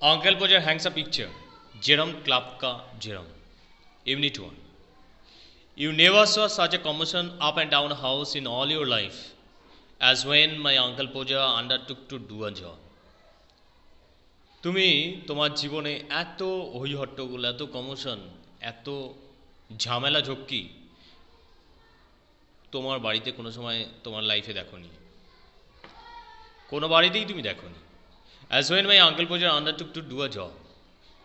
Uncle বোঝার hangs a picture, Jerome Klapka Jerome. To one you never saw such a commotion up and down house in all your life as when my uncle Podger undertook to do a job তুমি তোমার জীবনে এত অহিহট্টগুলো এত commotion এত ঝামেলা ঝক্কি তোমার বাড়িতে কোনো সময় তোমার লাইফে দেখো নি কোনো বাড়িতেই তুমি দেখো নি as when my uncle Podger undertook to do a job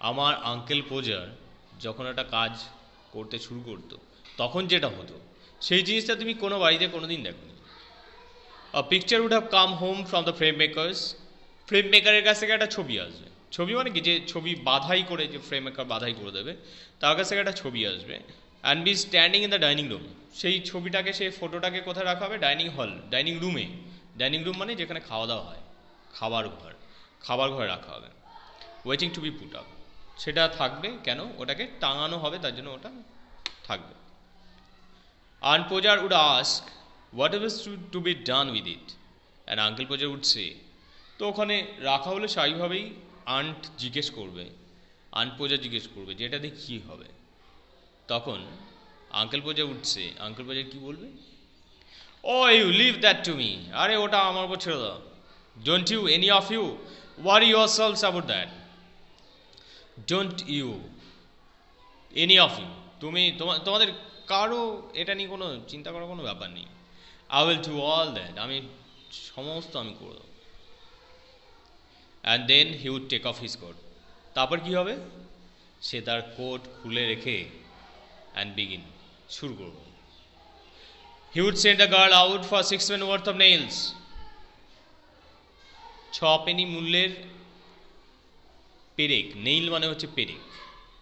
আমার আঙ্কেল পোজার যখন একটা কাজ করতে শুরু করতো, তখন যেটা হতো, সেই জিনিসটা তুমি কোনো বাড়িতে কোনো দিন দেখনি a picture would have come home from the frame makers frame মেকারের কাছ থেকে একটা ছবি আসবে। ছবি মানে কি? যে ছবি বাধাই করে, যে ফ্রেম মেকার বাধাই করে দেবে, তার কাছ থেকে একটা ছবি আসবে। And be standing in the dining room সেই ছবিটাকে, সেই ফটোটাকে কোথায় রাখা হবে? ডাইনিং হল ডাইনিং রুমে ডাইনিং রুম মানে যেখানে খাওয়া দাওয়া হয়, খাবার ঘর খাবার ঘরে রাখা হবে। Waiting to be put up সেটা থাকবে কেন? ওটাকে টাঙানো হবে, তার জন্য ওটা থাকবে। Aunt Podger would ask what ever to be done with it and uncle would say তো ওখানে রাখা হলে স্বাভাবিকভাবেই আন্ট জিজ্ঞেস করবে। আন্ট পোজা জিজ্ঞেস করবে যে এটা দিয়ে কী হবে? তখন আঙ্কেল পোজা উঠছে আঙ্কেল পোজা কি বলবে? ও you leave that to me আরে, ওটা আমার উপর ছেড়ে দাও। Don't you any of you yourselves about that don't you any of you তুমি তোমাদের কারও এটা নিয়ে কোনো চিন্তা করার কোনো ব্যাপার নেই। I will to all that আমি সমস্ত আমি করে দেবো। And then he would take off his coat তারপর কি হবে? সে তার কোট খুলে রেখে অ্যান্ড বিগিন শুরু করব। He would send the girl out for six pen worth of nails ছ পেনি মূল্যের পেরেক নেইল মানে হচ্ছে পেরেক।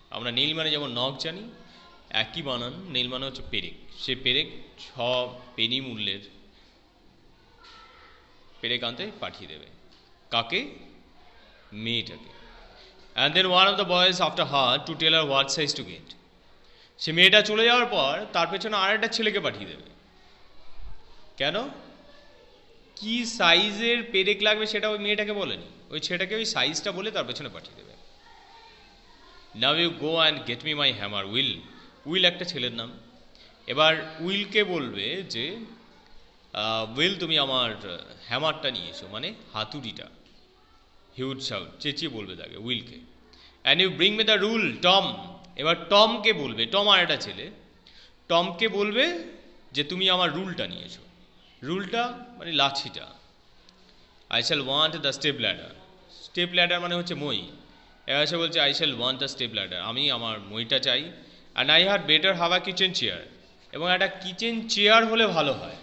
আমরা নেইল মানে যেমন নখ জানি, একই বানান নেইল মানে হচ্ছে পেরেক। সে পেরেক ছ পেনি মূল্যের পেরেক আনতে পাঠিয়ে দেবে। কাকে? মেয়েটাকে। And then one of the boys after her to tell her what size to get সে মেয়েটা চলে যাওয়ার পর তার পেছনে আর একটা ছেলেকে পাঠিয়ে দেবে। কেন? কি সাইজের পেরেক লাগবে সেটা ওই মেয়েটাকে বলেনি। ওই ছেলেটাকে ওই সাইজটা বলে তার পেছনে পাঠিয়ে দেবে। Now you go and get me my hammer Will Will একটা ছেলের নাম। এবার উইলকে বলবে যে উইল তুমি আমার হ্যামারটা নিয়ে এসো মানে হাতুড়িটা। হিউড শাউট চেঁচিয়ে বলবে তাকে উইলকে। And you bring me the rule Tom এবার টমকে বলবে টম আর একটা ছেলে। টমকে বলবে যে, তুমি আমার রুলটা নিয়ে এসো। রুলটা মানে লাঠিটা। I shall want the step ladder step ladder মানে হচ্ছে মই। এবার সে বলছে I shall want the step ladder আমি আমার মইটা চাই। And I had better a kitchen chair এবং একটা কিচেন চেয়ার হলে ভালো হয়।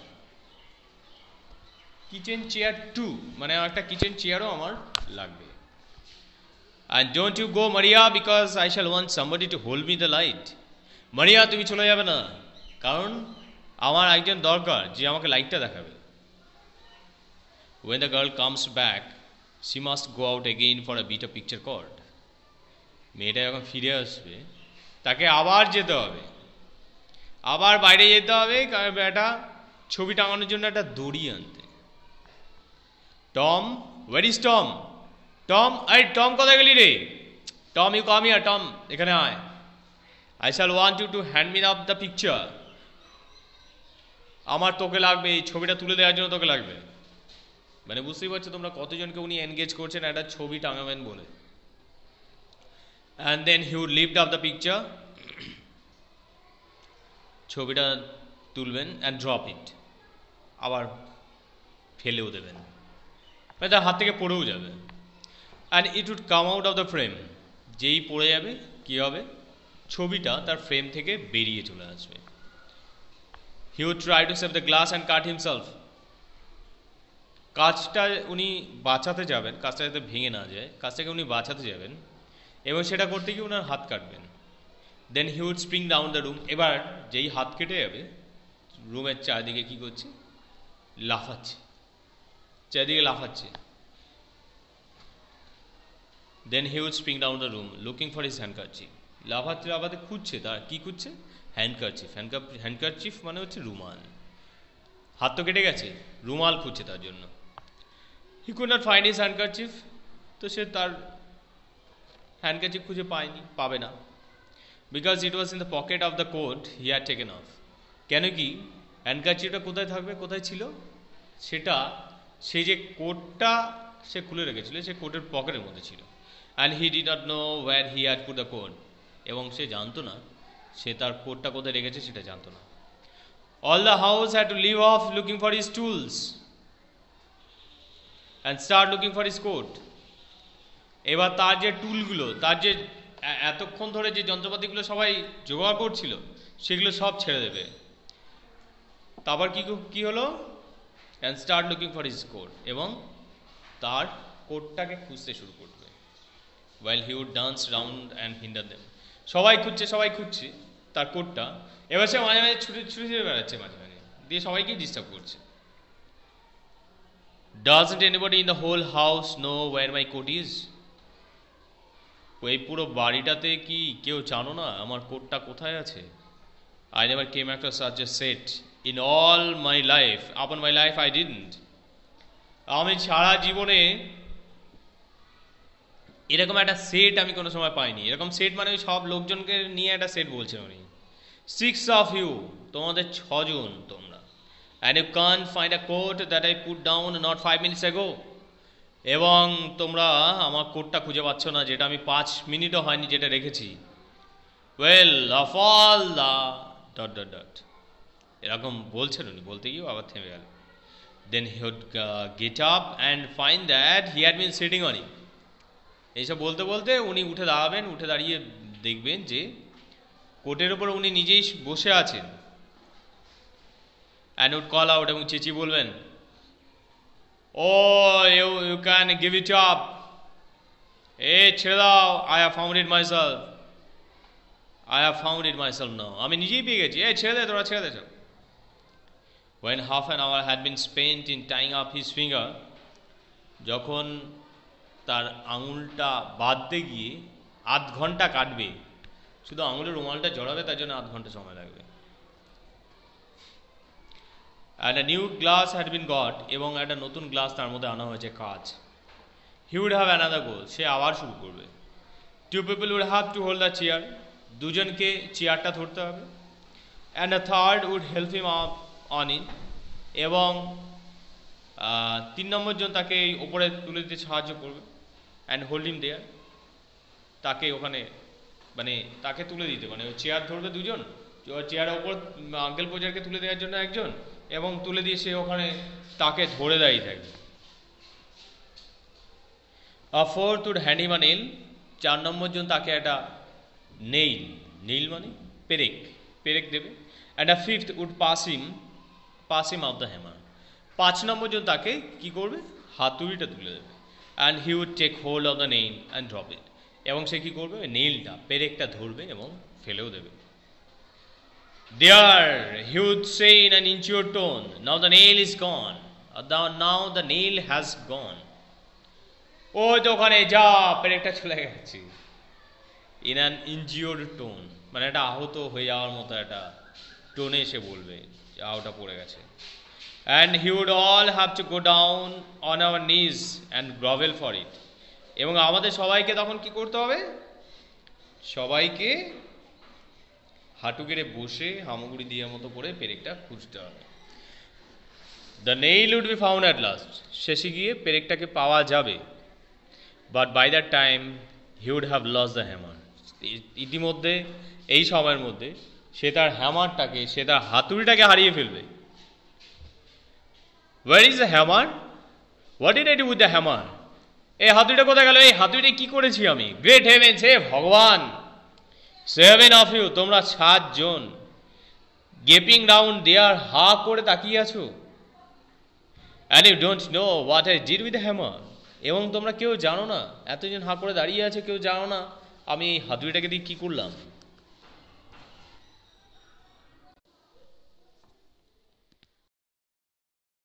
কিচেন চেয়ার টু মানে একটা কিচেন চেয়ারও আমার লাগবে। And don't you go Maria because I shall want somebody to hold me the light Maria তুমি চলে যাবে না। কারণ আমার একজন দরকার, যে আমাকে লাইটটা দেখাবে। When the girl comes back she must go out again for a bit of picture cord মেয়েটা যখন ফিরে আসবে, তাকে আবার যেতে হবে। আবার বাইরে যেতে হবে, কারণ একটা ছবি টাঙানোর জন্য একটা দড়ি আনতে। Tom where is Tom Tom I Tom কোথায় গেলি রে? Tom you come here Tom এখানে আয়। I shall want you to hand me up the picture আমার তোকে লাগবে, এই ছবিটা তুলে দেওয়ার জন্য তোকে লাগবে। মানে বুঝতেই পারছ তোমরা কতজনকে উনি এনগেজ করছেন, একটা ছবি টাঙাবেন বলে। And then he would lift up the picture ছবিটা তুলবেন অ্যান্ড ড্রপ ইট আবার ফেলেও দেবেন। মানে তার হাত থেকে পড়েও যাবে। And it would come out of the frame যেই পড়ে যাবে, কী হবে? ছবিটা তার ফ্রেম থেকে বেরিয়ে চলে আসবে। He would try to save the glass and cut himself কাজটা উনি বাঁচাতে যাবেন, কাজটা যাতে ভেঙে না যায়, কাজটাকে উনি বাঁচাতে যাবেন, এবং সেটা করতে গিয়ে ওনার হাত কাটবেন। Then he would spring down the room এবার যেই হাত কেটে যাবে, রুমের চারিদিকে কী করছে? লাফাচ্ছে। চারিদিকে লাফাচ্ছে। Then he would spring down the room looking for his hand কাটছি লাফাতে লাফাতে খুঁজছে তার কী খুঁজছে? হ্যান্ডকারচিফ হ্যান্ডকার হ্যান্ডকারচিফ মানে হচ্ছে রুমাল। হাত তো কেটে গেছে, রুমাল খুঁজছে তার জন্য। He could not find his handkerchief তো সে তার হ্যান্ডকাচিপ খুঁজে পায়নি, পাবে না। Because it was in the pocket of the coat he had taken off কেন কি হ্যান্ডকাচিপটা কোথায় থাকবে, কোথায় ছিল? সেটা সেই যে কোটটা সে খুলে রেখেছিল, সে কোটের পকেটের মধ্যে ছিল। And he did not know where he had put the coat এবং সে জানতো না সে তার কোটটা কোথায় রেখেছে সেটা জানতো না। All the house had to leave off looking for his tools and start looking for his coat এবার তার যে টুলগুলো, তার যে এতক্ষণ ধরে যে যন্ত্রপাতিগুলো সবাই জোগাড় করছিল, সেগুলো সব ছেড়ে দেবে। তারপর কি কি হলো? And start looking for his coat এবং তার কোটটাকে খুঁজতে শুরু করবে while he would dance round and hinder them সবাই খুঁজছে সবাই খুঁজছে। তার কোটটা। এবার সে মাঝে মাঝে ছুটে ছুটে ছুটে বেড়াচ্ছে মাঝে মাঝে। দিয়ে সবাইকে ডিস্টার্ব করছে। Doesn't anybody in the whole house know where my coat is ওই পুরো বাড়িটাতে কি কেউ জানো না আমার কোটটা কোথায় আছে? আই নেভার কেম একটা a set in all my life upon my life I didn't আমি সারা জীবনে এরকম একটা সেট আমি কোনো সময় পাইনি। এরকম সেট মানে ওই সব লোকজনকে নিয়ে একটা সেট বলছেন উনি। সিক্স অফ ইউ তোমাদের ছজন তোমরা। And you can find a coat that I put down not five minutes ago এবং তোমরা আমার কোডটা খুঁজে পাচ্ছ না, যেটা আমি পাঁচ মিনিটও হয়নি, যেটা রেখেছি। Well of all the dot dot dot এরকম বলছেন উনি, বলতে গিয়েও আবার থেমে গেল। Then he would get up and find that he had been sitting on it এইসব বলতে বলতে উনি উঠে দাঁড়াবেন, উঠে দাঁড়িয়ে দেখবেন যে কোটের ওপর উনি নিজেই বসে আছেন। অ্যান্ড উড কল আউট এবং চেঁচিয়ে বলবেন ও you you can give it up a, ছেড়ে দাও। I have found it myself I have found it myself now আমি নিজেই পেয়ে গেছি। এ, ছেড়ে দে তোরা, ছেড়ে দে সব when half an hour had been spent in tying up his finger যখন তার আঙুলটা বাঁধতে গিয়ে আধ ঘণ্টা কাটবে। শুধু আঙুলের রুমালটা জড়াবে, তার জন্য আধ ঘণ্টা সময় লাগবে। A new glass had been got এবং একটা নতুন গ্লাস তার মধ্যে আনা হয়েছে কাজ he would have another go সে আবার শুরু করবে। Two people would have to hold the chair দুজনকে চেয়ারটা ধরতে হবে। And a third would help him up on in এবং তিন নম্বর জন তাকে এই ওপরে তুলে দিতে সাহায্য করবে। অ্যান্ড হোল্ড হিম দেয়ার তাকে ওখানে মানে তাকে তুলে দিতে মানে চেয়ার ধরবে দুজন চেয়ারের ওপর আঙ্কেল পোজারকে তুলে দেওয়ার জন্য একজন, এবং তুলে দিয়ে সে ওখানে তাকে ধরে দাঁড়িয়ে থাকবে। A fourth would hand him nail চার নম্বর জন তাকে একটা নেইল নেইল মানে পেরেক পেরেক দেবে। And a fifth would pass him pass him of the hammer পাঁচ নম্বর জন তাকে কি করবে? হাতুড়িটা তুলে দেবে। And he would take hold of the nail and drop it এবং সে কি করবে? নেইলটা পেরেকটা ধরবে এবং ফেলেও দেবে। দেয়ার would say in an injured tone, Now the nail is gone. Or thou- Now the nail has ওই তো ওখানে যা পেরেকটা চলে গেছে ইন অ্যান ইনজিওর্ড টোন মানে একটা আহত হয়ে যাওয়ার মতো একটা টোনে এসে বলবে যে আহটা পড়ে গেছে। And he would all have to go down on our knees and grovel for it এবং আমাদের সবাইকে তখন কি করতে হবে? সবাইকে হাঁটু গেড়ে বসে হামুগুড়ি দিয়ে মতো করে পেরেকটা খুঁজতে হবে। The nail would be found at last শেষে গিয়ে পেরেকটাকে পাওয়া যাবে। But by that time he would have lost the hammer ইতিমধ্যে, এই সময়ের মধ্যে, সে তার হ্যামারটাকে সে তার হাতুড়িটাকে হারিয়ে ফেলবে। Where is the hammer what did I do with the hammer এই হাতুড়িটা কোথায় গেল? এই হাতুড়ি কি করেছি আমি? গ্রেট হেভেন্স হে ভগবান! সেভেন অফ ইউ তোমরা সাতজন। গেপিং রাউন্ড দেয়ার হা করে তাকিয়ে আছো। And you don't know what I did with hammer এবং তোমরা কেউ জানো না, এতজন হা করে দাঁড়িয়ে আছে, কেউ জানো না, আমি এই হাতুড়িটাকে দিয়ে কী করলাম?